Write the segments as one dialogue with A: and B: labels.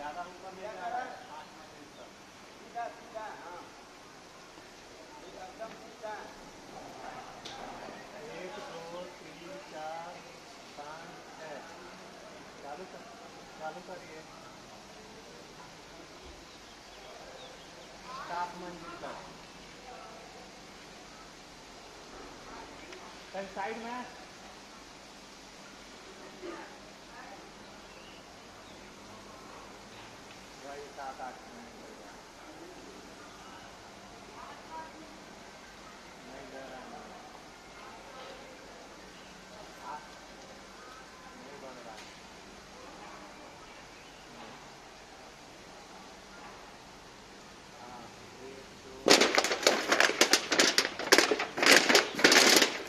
A: ज़्यादा ऊपर नहीं जा रहा है
B: सीधा सीधा हाँ। एकदम सीधा।
A: एक, दो, तीन, चार, पाँच, छः। चालू कर, चालू करिए। सात मंजिल तक साइड में वही सात आठ मिनट हो गया नहीं दे रहा है आ- नहीं बन रहा है हाँ एक दो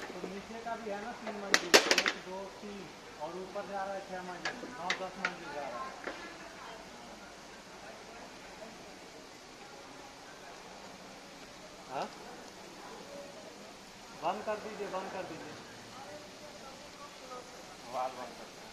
A: तो नीचे का भी है ना तीन मंजिल, एक, दो, तीन, और ऊपर जा रहा है छह मंजिल, नौ, दस मंजिल जा रहा है हाँ? बंद कर दीजिए बंद कर दीजिए। वाल बंद कर